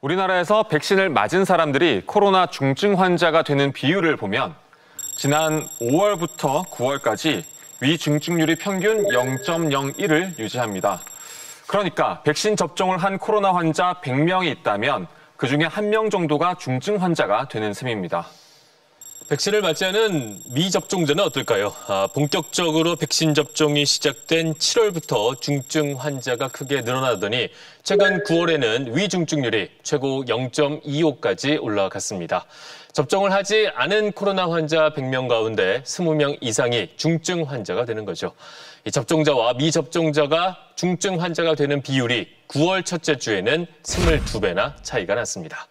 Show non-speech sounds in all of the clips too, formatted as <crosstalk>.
우리나라에서 백신을 맞은 사람들이 코로나 중증 환자가 되는 비율을 보면 지난 5월부터 9월까지 위중증률이 평균 0.01을 유지합니다. 그러니까 백신 접종을 한 코로나 환자 100명이 있다면 그중에 한명 정도가 중증 환자가 되는 셈입니다. 백신을 맞지 않은 미접종자는 어떨까요? 아, 본격적으로 백신 접종이 시작된 7월부터 중증 환자가 크게 늘어나더니 최근 9월에는 위중증률이 최고 0.25까지 올라갔습니다. 접종을 하지 않은 코로나 환자 100명 가운데 20명 이상이 중증 환자가 되는 거죠. 이 접종자와 미접종자가 중증 환자가 되는 비율이 9월 첫째 주에는 22배나 차이가 났습니다.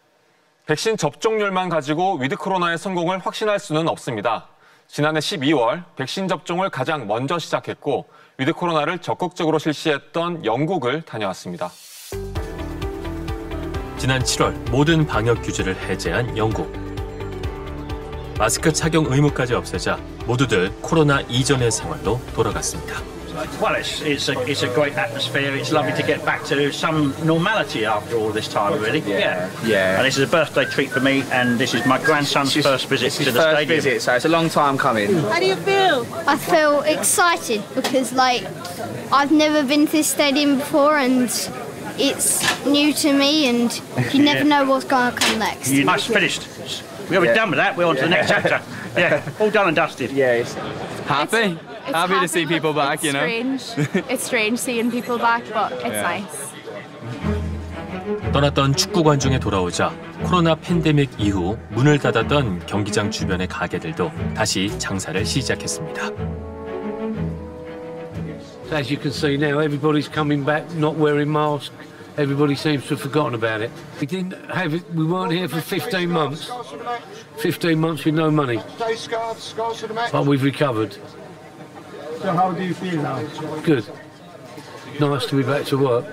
백신 접종률만 가지고 위드 코로나의 성공을 확신할 수는 없습니다. 지난해 12월 백신 접종을 가장 먼저 시작했고 위드 코로나를 적극적으로 실시했던 영국을 다녀왔습니다. 지난 7월 모든 방역 규제를 해제한 영국. 마스크 착용 의무까지 없애자 모두들 코로나 이전의 생활로 돌아갔습니다. Well, it's, it's, a, it's a great atmosphere. It's lovely to get back to some normality after all this time, really. Yeah. Yeah. And this is a birthday treat for me, and this is my grandson's It's first visit to his the first stadium. visit, so it's a long time coming. How do you feel? I feel excited because like I've never been to this stadium before and it's new to me and you never know what's going to come next. You must finished. We're Yeah. done with that. We're on to the next chapter. Yeah, <laughs> all done and dusted. Yeah, it's happy. It's happy to see people back, it's you know. strange. it's strange seeing people back, but it's Yeah. nice. 떠났던 축구 관중에 돌아오자 코로나 팬데믹 이후 문을 닫았던 경기장 주변의 가게들도 다시 장사를 시작했습니다. As you can see now, everybody's coming back, not wearing masks. Everybody seems to have forgotten about it. We didn't have it. We weren't here for 15 months. 15 months with no money, but we've recovered. So how do you feel now? Good. Nice to be back to work.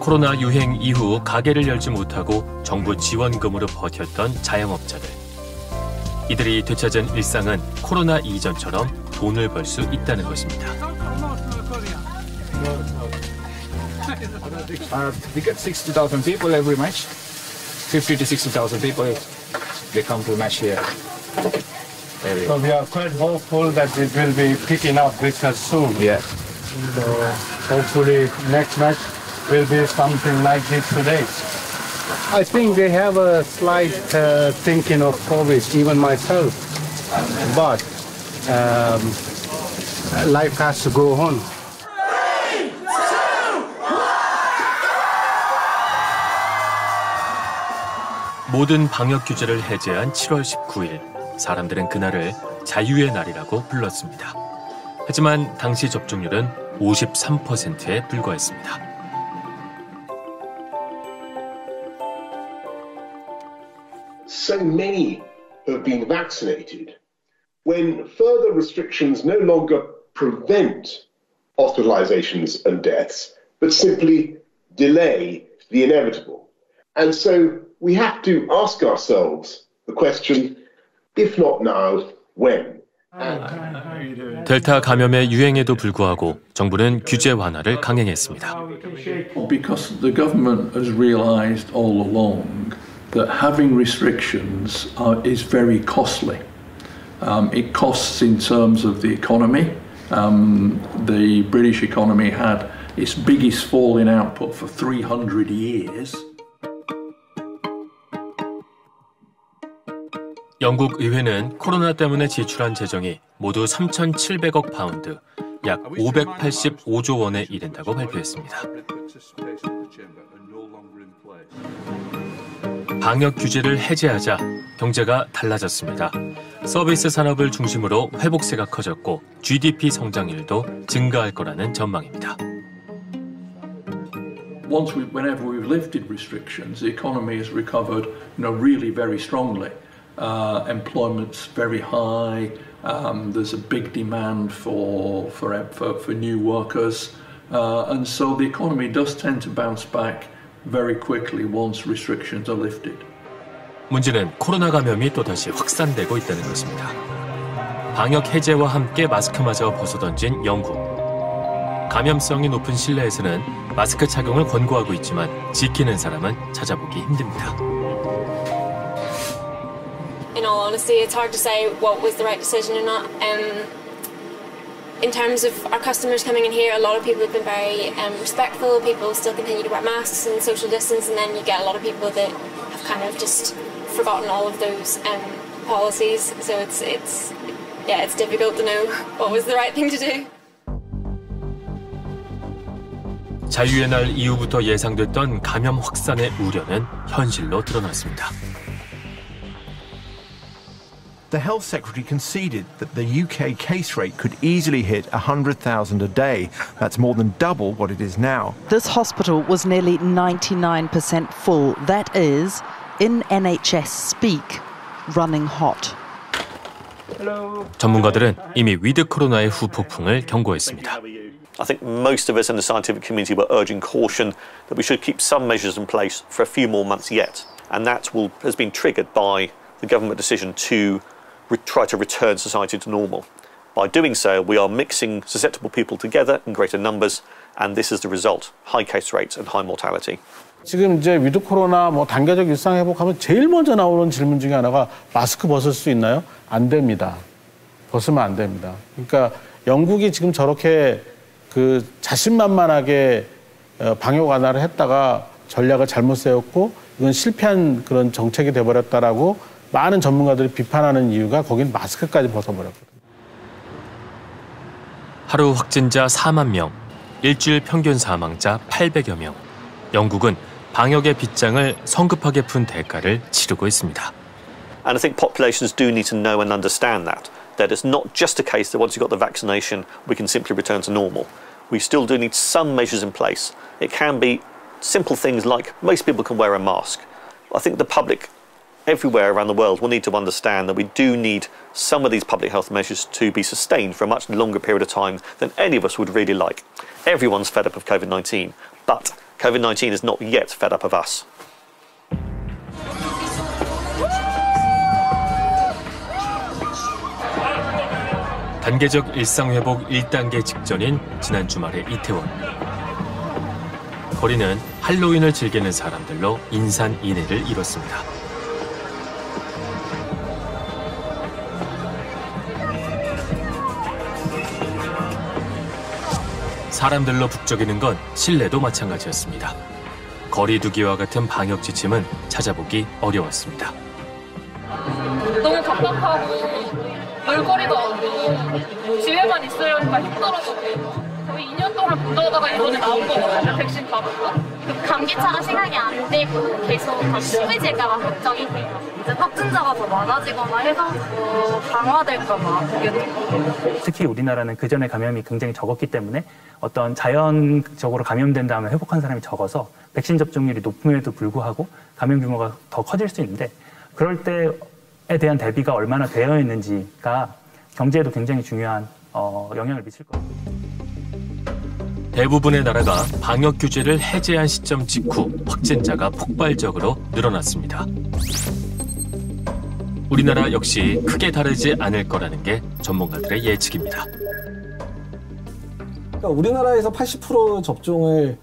코로나 유행 이후 가게를 열지 못하고 정부 지원금으로 버텼던 자영업자들. 이들이 되찾은 일상은 코로나 이전처럼 돈을 벌 수 있다는 것입니다. Uh, we get 60,000 people every match. 50 to 60,000 people, they come to match here. Every- So we are quite hopeful that it will be picking up business soon. Yeah. So hopefully next match will be something like this today. I think they have a slight uh, thinking of COVID, even myself. But um, life has to go on. 모든 방역 규제를 해제한 7월 19일, 사람들은 그날을 자유의 날이라고 불렀습니다. 하지만 당시 접종률은 53%에 불과했습니다. so many have been vaccinated, when further restrictions no longer prevent hospitalizations and deaths, but simply delay the inevitable. And so we have to ask ourselves the question if not now, when? 델타 감염의 유행에도 불구하고 정부는 규제 완화를 강행했습니다. Because the government has realised all along that having restrictions are, is very costly. Um, it costs in terms of the economy. Um, the British economy had its biggest fall in output for 300 years. 영국 의회는 코로나 때문에 지출한 재정이 모두 3,700억 파운드, 약 585조 원에 이른다고 발표했습니다. 방역 규제를 해제하자 경제가 달라졌습니다. 서비스 산업을 중심으로 회복세가 커졌고 GDP 성장률도 증가할 거라는 전망입니다. Once we, whenever we've lifted restrictions, the economy has recovered, you know, really very strongly. Uh, employment's very high. Um, there's a big demand for for for, for new workers, uh, and so the economy does tend to bounce back very quickly once restrictions are lifted. 문제는 코로나 감염이 또다시 확산되고 있다는 것입니다. 방역 해제와 함께 마스크마저 벗어던진 영국. 감염성이 높은 실내에서는 마스크 착용을 권고하고 있지만 지키는 사람은 찾아보기 힘듭니다. in all honesty, it's hard to say what was the right decision or not. Um, in terms of our customers coming in here, a lot of people have been very um, respectful. People still continue to wear masks and social distance, and then you get a lot of people that have kind of just forgotten all of those um, policies. So it's it's yeah, it's difficult to know <laughs> what was the right thing to do. 자유의 날 이후부터 예상됐던 감염 확산의 우려는 현실로 드러났습니다. The Health Secretary conceded that the UK case rate could easily hit 100,000 a day. That's more than double what it is now. This hospital was nearly 99% full. That is, in NHS speak, running hot. 전문가들은 이미 위드 코로나의 후폭풍을 경고했습니다. I think most of us in the scientific community were urging caution that we should keep some measures in place for a few more months yet. And that will, has been triggered by the government decision to re- try to return society to normal. By doing so, we are mixing susceptible people together in greater numbers, and this is the result high case rates and high mortality. 지금 이제 위드 코로나 뭐 단계적 일상 회복하면 제일 먼저 나오는 질문 중에 하나가 마스크 벗을 수 있나요? 안 됩니다. 벗으면 안 됩니다. 그러니까 영국이 지금 저렇게 그 자신만만하게 어, 방역 완화를 했다가 전략을 잘못 세웠고 이건 실패한 그런 정책이 돼버렸다라고 많은 전문가들이 비판하는 이유가 거긴 마스크까지 벗어버렸거든요. 하루 확진자 4만 명, 일주일 평균 사망자 800여 명. 영국은 방역의 빗장을 성급하게 푼 대가를 치르고 있습니다. And I think populations do need to know and understand that. That it's not just a case that once you've got the vaccination, we can simply return to normal. We still do need some measures in place. It can be simple things like most people can wear a mask. I think the public everywhere around the world will need to understand that we do need some of these public health measures to be sustained for a much longer period of time than any of us would really like. Everyone's fed up of COVID 19, but COVID 19 is not yet fed up of us. 단계적 일상 회복 1단계 직전인 지난 주말의 이태원. 거리는 할로윈을 즐기는 사람들로 인산인해를 이뤘습니다. 사람들로 북적이는 건 실내도 마찬가지였습니다. 거리두기와 같은 방역 지침은 찾아보기 어려웠습니다. 너무 답답하고 놀거리도 없고 집에만 있으려니까 힘들어서 거의 2년 동안 공부하다가 이번에 나온 거거든요 백신 받았고 감기차가 시간이 안 되고 계속 더 심해질까봐 걱정이 돼요. 이제 확진자가 더 많아지거나 해서 더 강화될까봐 그게 더 특히 우리나라는 그 전에 감염이 굉장히 적었기 때문에 어떤 자연적으로 감염된 다음에 회복한 사람이 적어서 백신 접종률이 높음에도 불구하고 감염 규모가 더 커질 수 있는데 그럴 때에 대한 대비가 얼마나 되어 있는지가 경제에도 굉장히 중요한 어, 영향을 미칠 거예요. 대부분의 나라가 방역 규제를 해제한 시점 직후 확진자가 폭발적으로 늘어났습니다. 우리나라 역시 크게 다르지 않을 거라는 게 전문가들의 예측입니다. 그러니까 우리나라에서 80% 접종을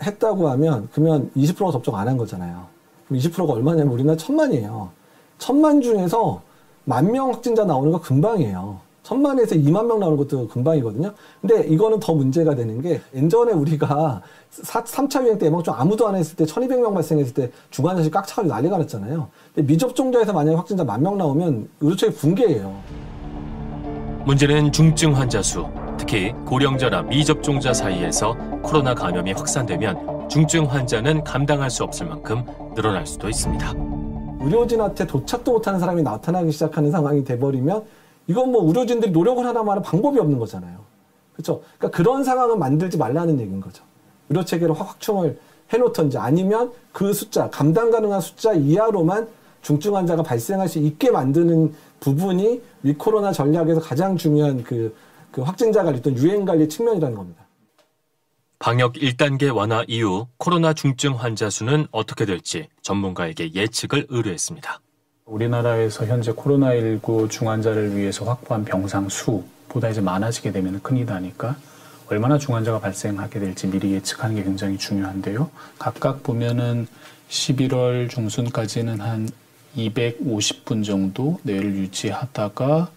했다고 하면 그러면 20%가 접종 안 한 거잖아요. 그럼 20%가 얼마냐면 우리나라 천만이에요. 천만 중에서 만 명 확진자 나오는 거 금방이에요. 천만 에서 2만 명 나오는 것도 금방이거든요. 근데 이거는 더 문제가 되는 게 예전에 우리가 3차 유행 때 예방접종 아무도 안 했을 때 1200명 발생했을 때 중환자실 꽉 차가지고 난리가 났잖아요. 근데 미접종자에서 만약에 확진자 만 명 나오면 의료처에 붕괴예요. 문제는 중증 환자 수, 특히 고령자나 미접종자 사이에서 코로나 감염이 확산되면 중증 환자는 감당할 수 없을 만큼 늘어날 수도 있습니다. 의료진한테 도착도 못하는 사람이 나타나기 시작하는 상황이 돼버리면 이건 뭐 의료진들이 노력을 하나마는 방법이 없는 거잖아요. 그렇죠? 그러니까 그런 상황은 만들지 말라는 얘기인 거죠. 의료 체계를 확충을 해놓던지 아니면 그 숫자 감당 가능한 숫자 이하로만 중증 환자가 발생할 수 있게 만드는 부분이 위코로나 전략에서 가장 중요한 그, 그 확진자 관리 또는 유행 관리 측면이라는 겁니다. 방역 1단계 완화 이후 코로나 중증 환자 수는 어떻게 될지 전문가에게 예측을 의뢰했습니다. 우리나라에서 현재 코로나19 중환자를 위해서 확보한 병상 수보다 이제 많아지게 되면 큰일 나니까 얼마나 중환자가 발생하게 될지 미리 예측하는 게 굉장히 중요한데요. 각각 보면은 11월 중순까지는 한 250분 정도 뇌를 유지하다가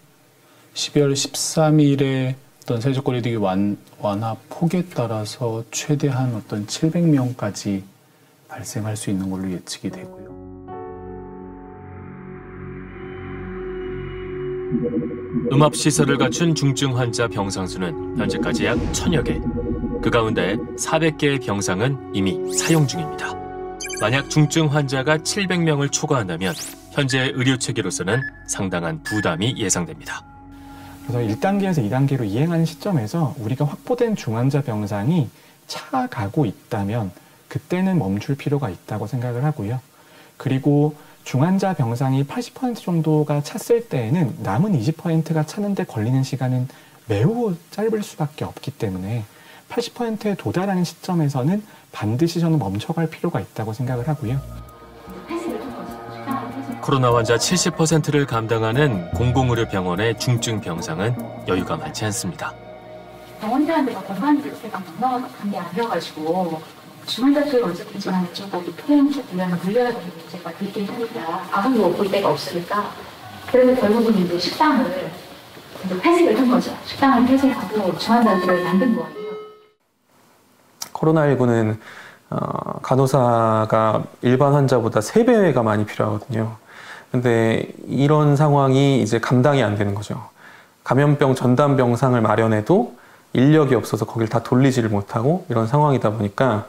12월 13일에 어떤 세적 거리두기 완, 완화 폭에 따라서 최대한 어떤 700명까지 발생할 수 있는 걸로 예측이 되고요. 음압 시설을 갖춘 중증 환자 병상 수는 현재까지 약 1000여 개. 그 가운데 400개의 병상은 이미 사용 중입니다. 만약 중증 환자가 700명을 초과한다면 현재 의료 체계로서는 상당한 부담이 예상됩니다. 그래서 1단계에서 2단계로 이행하는 시점에서 우리가 확보된 중환자 병상이 차가고 있다면 그때는 멈출 필요가 있다고 생각을 하고요. 그리고 중환자 병상이 80% 정도가 찼을 때에는 남은 20%가 차는데 걸리는 시간은 매우 짧을 수밖에 없기 때문에 80%에 도달하는 시점에서는 반드시 저는 멈춰갈 필요가 있다고 생각을 하고요. 코로나 환자 70%를 감당하는 공공의료 병원의 중증 병상은 여유가 많지 않습니다. 병원들한테 막 건강하는 제가 건강한 게 아니어가지고 중환자수를 어쨌든지만 조금 포용식 분량을 물려야 되는 문제가 있긴 하니까 아무도 못볼 데가 없으니까 그래서 결국은 이제 식당을 폐쇄를 한 거죠. 식당을 폐쇄하고 중환자들을 만든 거예요. 코로나19는 어, 간호사가 일반 환자보다 3배가 많이 필요하거든요. 근데 이런 상황이 이제 감당이 안 되는 거죠. 감염병 전담 병상을 마련해도 인력이 없어서 거길 다 돌리지를 못하고 이런 상황이다 보니까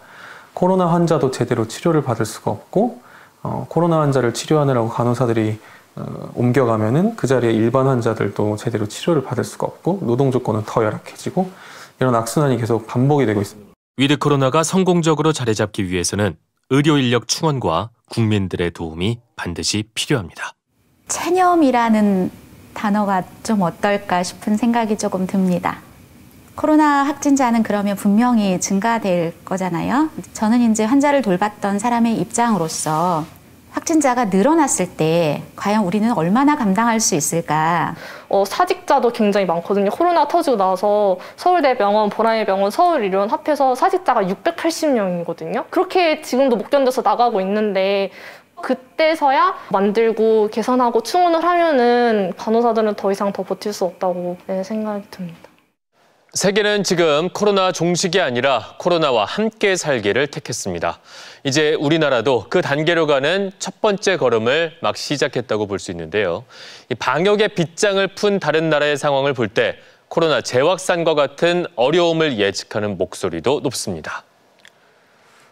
코로나 환자도 제대로 치료를 받을 수가 없고 어, 코로나 환자를 치료하느라고 간호사들이 어, 옮겨가면은 그 자리에 일반 환자들도 제대로 치료를 받을 수가 없고 노동 조건은 더 열악해지고 이런 악순환이 계속 반복이 되고 있습니다. 위드 코로나가 성공적으로 자리 잡기 위해서는 의료 인력 충원과 국민들의 도움이 반드시 필요합니다. 체념이라는 단어가 좀 어떨까 싶은 생각이 조금 듭니다. 코로나 확진자는 그러면 분명히 증가될 거잖아요. 저는 이제 환자를 돌봤던 사람의 입장으로서 확진자가 늘어났을 때 과연 우리는 얼마나 감당할 수 있을까? 어, 사직자도 굉장히 많거든요. 코로나 터지고 나서 서울대병원, 보라매병원, 서울의료원 합해서 사직자가 680명이거든요. 그렇게 지금도 못 견뎌서 나가고 있는데 그때서야 만들고 개선하고 충원을 하면은 간호사들은 더 이상 더 버틸 수 없다고 네, 생각이 듭니다. 세계는 지금 코로나 종식이 아니라 코로나와 함께 살기를 택했습니다. 이제 우리나라도 그 단계로 가는 첫 번째 걸음을 막 시작했다고 볼 수 있는데요. 이 방역의 빗장을 푼 다른 나라의 상황을 볼 때 코로나 재확산과 같은 어려움을 예측하는 목소리도 높습니다.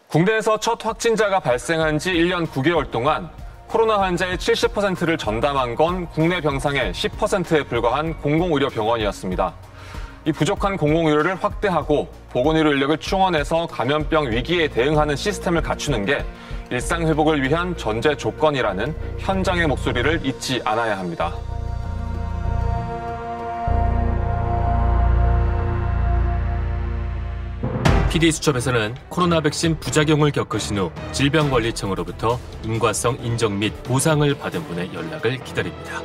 국내에서 첫 확진자가 발생한 지 1년 9개월 동안 코로나 환자의 70%를 전담한 건 국내 병상의 10%에 불과한 공공의료병원이었습니다. 이 부족한 공공의료를 확대하고 보건의료 인력을 충원해서 감염병 위기에 대응하는 시스템을 갖추는 게 일상 회복을 위한 전제 조건이라는 현장의 목소리를 잊지 않아야 합니다. PD수첩에서는 코로나 백신 부작용을 겪으신 후 질병관리청으로부터 인과성 인정 및 보상을 받은 분의 연락을 기다립니다.